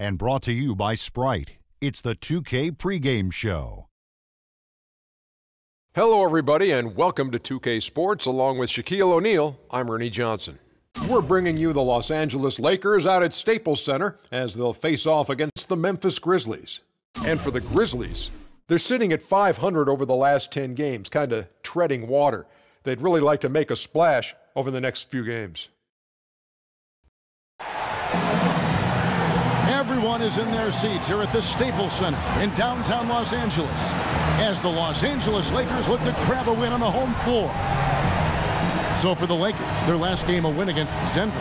and brought to you by Sprite. It's the 2K pregame show. Hello, everybody, and welcome to 2K Sports. Along with Shaquille O'Neal, I'm Ernie Johnson. We're bringing you the Los Angeles Lakers out at Staples Center as they'll face off against the Memphis Grizzlies. And for the Grizzlies, they're sitting at 500 over the last 10 games, kind of treading water. They'd really like to make a splash over the next few games. Everyone is in their seats here at the Staples Center in downtown Los Angeles as the Los Angeles Lakers look to grab a win on the home floor. So for the Lakers, their last game a win against Denver.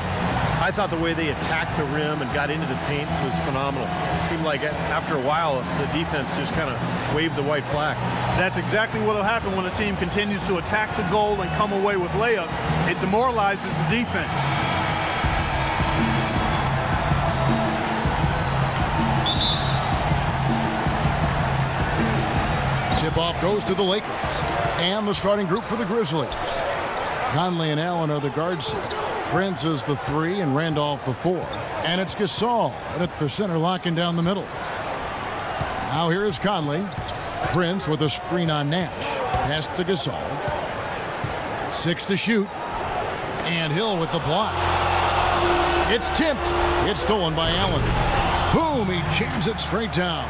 I thought the way they attacked the rim and got into the paint was phenomenal. It seemed like after a while, the defense just kind of waved the white flag. That's exactly what will happen when a team continues to attack the goal and come away with layups. It demoralizes the defense. Tip-off goes to the Lakers. And the starting group for the Grizzlies. Conley and Allen are the guard set. Prince is the three and Randolph the four. And it's Gasol at the center locking down the middle. Now here is Conley. Prince with a screen on Nash. Pass to Gasol. Six to shoot. And Hill with the block. It's tipped. It's stolen by Allen. Boom, he jams it straight down.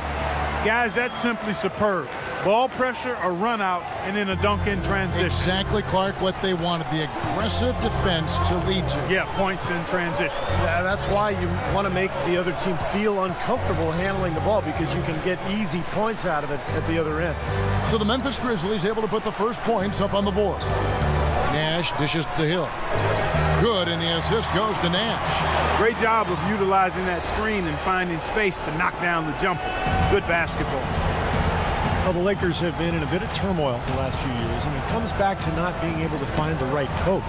Guys, that's simply superb. Ball pressure, a run out, and then a dunk in transition. Exactly, Clark, what they wanted. The aggressive defense to lead to. Yeah, points in transition. Yeah, that's why you want to make the other team feel uncomfortable handling the ball because you can get easy points out of it at the other end. So the Memphis Grizzlies able to put the first points up on the board. Nash dishes to Hill. Good, and the assist goes to Nash. Great job of utilizing that screen and finding space to knock down the jumper. Good basketball. Well, the Lakers have been in a bit of turmoil the last few years, and it comes back to not being able to find the right coach.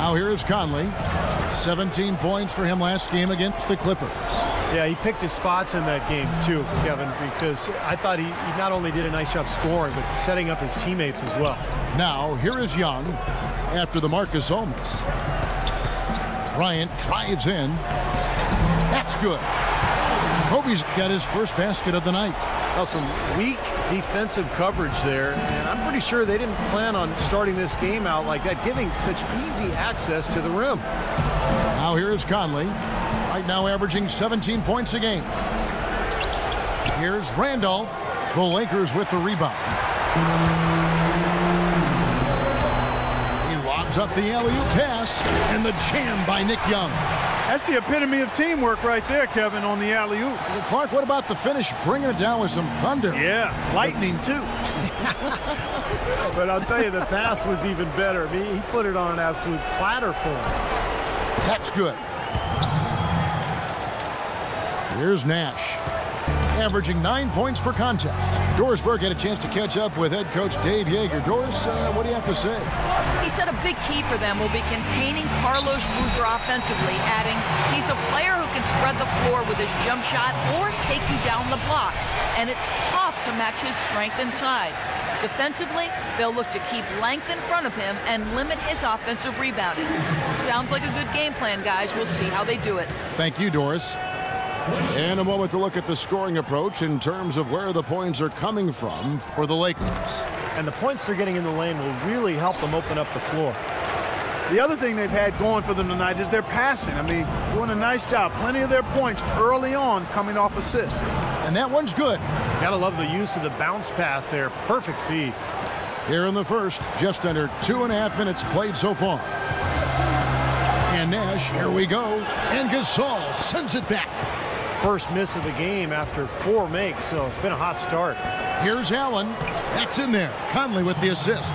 Now here's Conley. 17 points for him last game against the Clippers. Yeah, he picked his spots in that game too, Kevin, because I thought he, he not only did a nice job scoring, but setting up his teammates as well. Now, here is Young after the Marcus Olmas. Bryant drives in. That's good. Kobe's got his first basket of the night. Well, some weak defensive coverage there, and I'm pretty sure they didn't plan on starting this game out like that, giving such easy access to the rim. Now here's Conley, right now averaging 17 points a game. Here's Randolph, the Lakers with the rebound. He lobs up the alley-oop pass, and the jam by Nick Young. That's the epitome of teamwork right there, Kevin, on the alley-oop. Clark, what about the finish? Bringing it down with some thunder. Yeah, lightning, too. but I'll tell you, the pass was even better. I mean, he put it on an absolute platter for him. That's good. Here's Nash, averaging nine points per contest. Doris Burke had a chance to catch up with head coach Dave Joerger. Doris, uh, what do you have to say? He said a big key for them will be containing Carlos Boozer offensively, adding, he's a player who can spread the floor with his jump shot or take you down the block, and it's tough to match his strength inside. Defensively, they'll look to keep length in front of him and limit his offensive rebounding. Sounds like a good game plan, guys. We'll see how they do it. Thank you, Doris. In a moment to look at the scoring approach in terms of where the points are coming from for the Lakers. And the points they're getting in the lane will really help them open up the floor. The other thing they've had going for them tonight is their passing. I mean, doing a nice job. Plenty of their points early on coming off assists. And that one's good. Gotta love the use of the bounce pass there. Perfect feed. Here in the first, just under two and a half minutes played so far. And Nash, here we go. And Gasol sends it back first miss of the game after four makes, so it's been a hot start. Here's Allen. That's in there. Conley with the assist.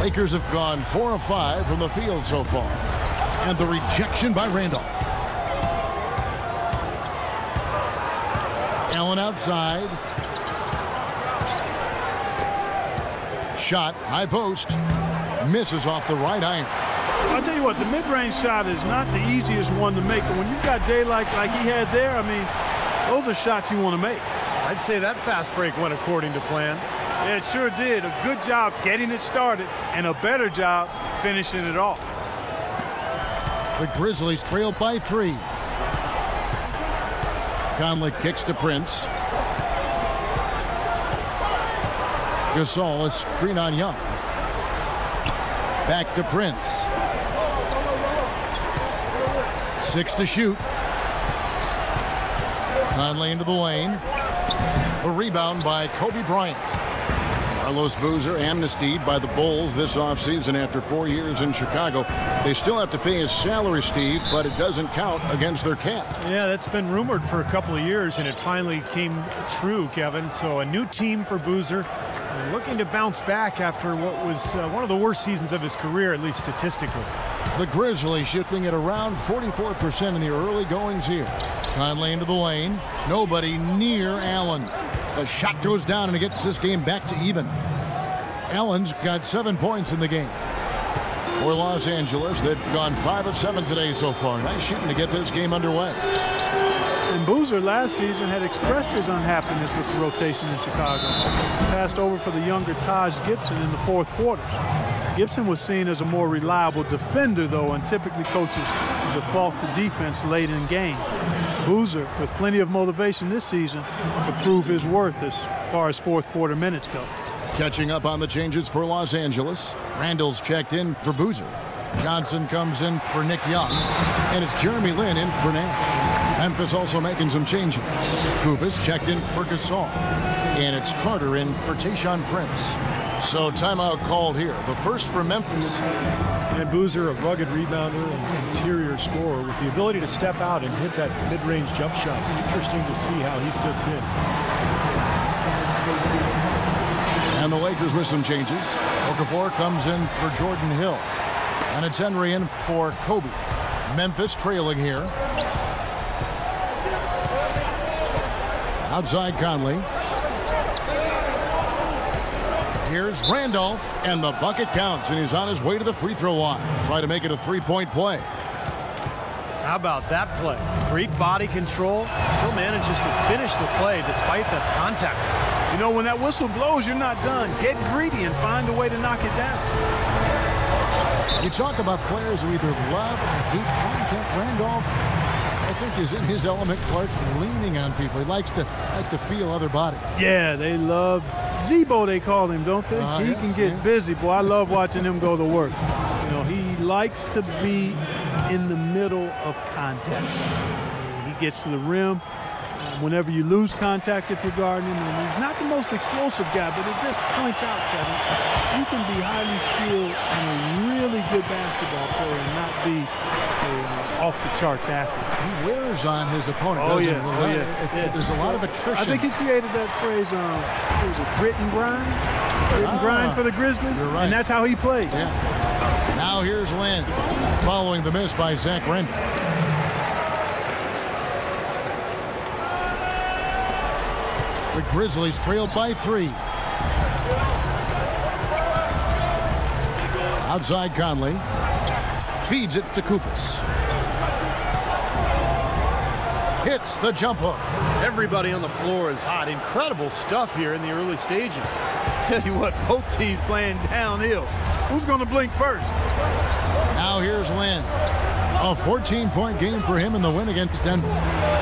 Lakers have gone four of five from the field so far. And the rejection by Randolph. Allen outside. Shot, high post. Misses off the right iron. I'll tell you what, the mid-range shot is not the easiest one to make, but when you've got daylight like he had there, I mean, those are shots you want to make. I'd say that fast break went according to plan. Yeah, it sure did. A good job getting it started and a better job finishing it off. The Grizzlies trail by three. Conley kicks to Prince. Gasol is screen on Young. Back to Prince. Six to shoot. Conley into the lane. A rebound by Kobe Bryant. Carlos Boozer amnestied by the Bulls this offseason after four years in Chicago. They still have to pay his salary, Steve, but it doesn't count against their cap. Yeah, that's been rumored for a couple of years, and it finally came true, Kevin. So a new team for Boozer, looking to bounce back after what was uh, one of the worst seasons of his career, at least statistically. The Grizzlies shooting at around 44% in the early goings here. Conley into the lane. Nobody near Allen. The shot goes down and it gets this game back to even. Allen's got seven points in the game. For Los Angeles, they've gone five of seven today so far. Nice shooting to get this game underway. And Boozer last season had expressed his unhappiness with the rotation in Chicago. Passed over for the younger Taj Gibson in the fourth quarters. Gibson was seen as a more reliable defender, though, and typically coaches default to defense late in game. Boozer with plenty of motivation this season to prove his worth as far as fourth quarter minutes go. Catching up on the changes for Los Angeles. Randle's checked in for Boozer. Johnson comes in for Nick Young. And it's Jeremy Lin in for Nash. Memphis also making some changes. Koufos checked in for Gasol. And it's Carter in for Tayshaun Prince. So timeout called here. The first for Memphis. And Boozer, a rugged rebounder and interior scorer with the ability to step out and hit that mid-range jump shot. Interesting to see how he fits in. And the Lakers with some changes. Okafor comes in for Jordan Hill. And it's Henry in for Kobe. Memphis trailing here. Outside Conley. Here's Randolph, and the bucket counts, and he's on his way to the free throw line. Try to make it a three-point play. How about that play? Great body control. Still manages to finish the play despite the contact. You know, when that whistle blows, you're not done. Get greedy and find a way to knock it down. You talk about players who either love or hate contact. Randolph, I think, is in his element. Clark leaning on people. He likes to like to feel other bodies. Yeah, they love Z-Bo, they call him, don't they? Uh, he yes, can get yeah. busy, boy. I love watching him go to work. You know, he likes to be in the middle of contact. He gets to the rim. um, Whenever you lose contact, if you're guarding him, and he's not the most explosive guy, but it just points out, Kevin, you can be highly skilled and a really good basketball player and not be a uh, off-the-charts athlete. He wears on his opponent, Oh, doesn't yeah. he? Oh, Well, yeah. it- Yeah. There's a lot of attrition. I think he created that phrase, um, it was a grit and grind? Grit and Ah, grind for the Grizzlies? you're right. And that's how he played. Yeah. Now here's Lin, following the miss by Zach Randall. The Grizzlies trailed by three. Outside Conley. Feeds it to Koufos. Hits the jump hook. Everybody on the floor is hot. Incredible stuff here in the early stages. Tell you what, both teams playing downhill. Who's going to blink first? Now here's Lin. A 14-point game for him in the win against Denver.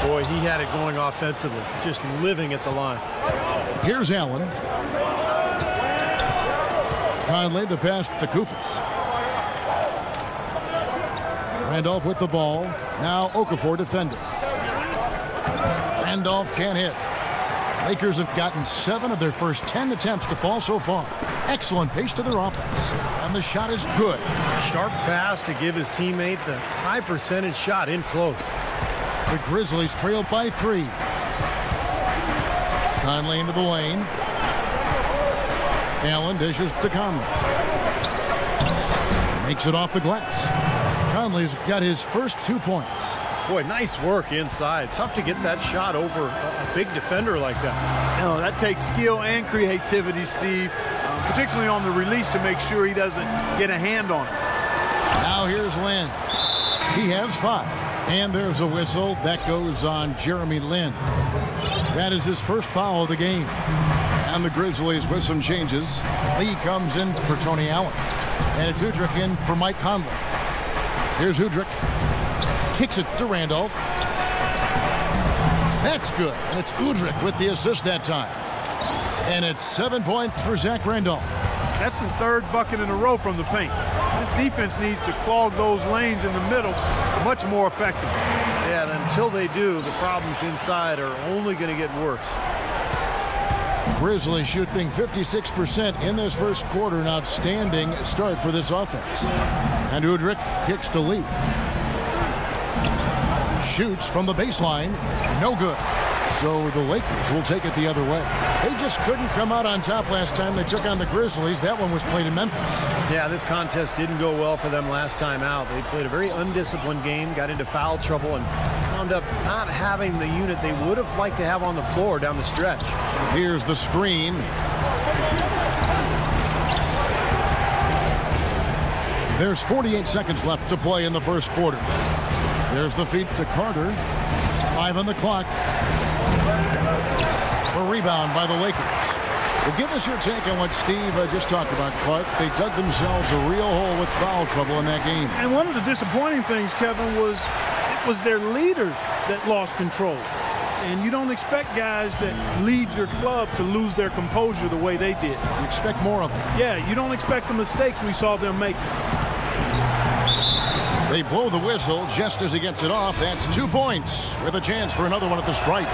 Boy, he had it going offensively, just living at the line. Here's Allen. Conley, the pass to Koufos. Randolph with the ball. Now Okafor defending. Randolph can't hit. Lakers have gotten seven of their first 10 attempts to fall so far. Excellent pace to their offense. And the shot is good. Sharp pass to give his teammate the high percentage shot in close. The Grizzlies trail by three. Conley into the lane. Allen dishes to Conley. Makes it off the glass. Conley's got his first two points. Boy, nice work inside. Tough to get that shot over a, a big defender like that. No, that takes skill and creativity, Steve, uh, particularly on the release to make sure he doesn't get a hand on it. Now here's Lin. He has five. And there's a whistle. That goes on Jeremy Lin. That is his first foul of the game. And the Grizzlies with some changes. Lee comes in for Tony Allen. And it's Udrih in for Mike Conley. Here's Udrih. Kicks it to Randolph. That's good. And it's Udrih with the assist that time. And it's seven points for Zach Randolph. That's the third bucket in a row from the paint. This defense needs to clog those lanes in the middle much more effectively. Yeah, and until they do, the problems inside are only going to get worse. Grizzlies shooting 56% in this first quarter. An outstanding start for this offense. And Udrih kicks to Lee. Shoots from the baseline. No good. So the Lakers will take it the other way. They just couldn't come out on top last time they took on the Grizzlies. That one was played in Memphis. Yeah, this contest didn't go well for them last time out. They played a very undisciplined game, got into foul trouble, and wound up not having the unit they would have liked to have on the floor down the stretch. Here's the screen. There's 48 seconds left to play in the first quarter. There's the feed to Carter. Five on the clock. A rebound by the Lakers. Well, give us your take on what Steve uh, just talked about, Clark. They dug themselves a real hole with foul trouble in that game. And one of the disappointing things, Kevin, was it was their leaders that lost control. And you don't expect guys that lead your club to lose their composure the way they did. You expect more of them. Yeah, you don't expect the mistakes we saw them make. They blow the whistle just as he gets it off. That's two points with a chance for another one at the stripe.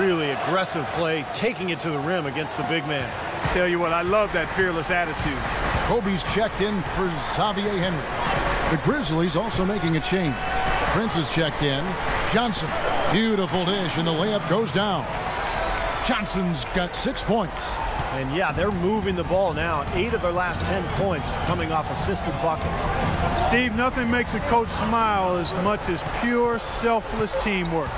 Really aggressive play, taking it to the rim against the big man. Tell you what, I love that fearless attitude. Kobe's checked in for Xavier Henry. The Grizzlies also making a change. Prince is checked in. Johnson, beautiful dish, and the layup goes down. Johnson's got six points. And yeah, they're moving the ball now. Eight of their last 10 points coming off assisted buckets. Steve, nothing makes a coach smile as much as pure, selfless teamwork.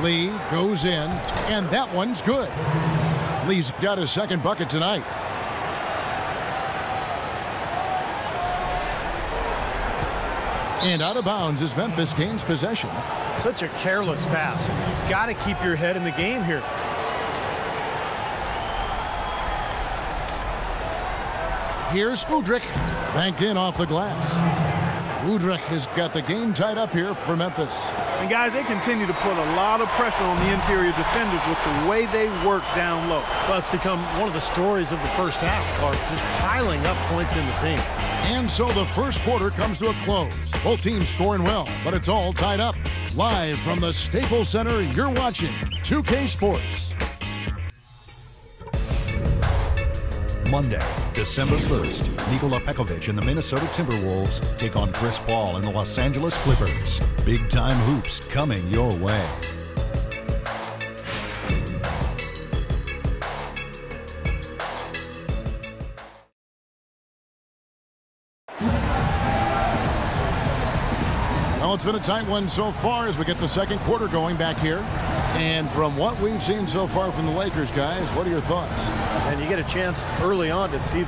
Lee goes in, and that one's good. Lee's got his second bucket tonight. And out of bounds as Memphis gains possession. Such a careless pass. You've got to keep your head in the game here. Here's Udrih. Banked in off the glass. Udrih has got the game tied up here for Memphis. And guys, they continue to put a lot of pressure on the interior defenders with the way they work down low. Well, it's become one of the stories of the first half, Clark, just piling up points in the paint. And so the first quarter comes to a close. Both teams scoring well, but it's all tied up. Live from the Staples Center, you're watching 2K Sports. Monday, December 1st, Nikola Pekovic and the Minnesota Timberwolves take on Chris Paul and the Los Angeles Clippers. Big time hoops coming your way. Well, it's been a tight one so far as we get the second quarter going back here. And from what we've seen so far from the Lakers, guys, what are your thoughts? And you get a chance early on to see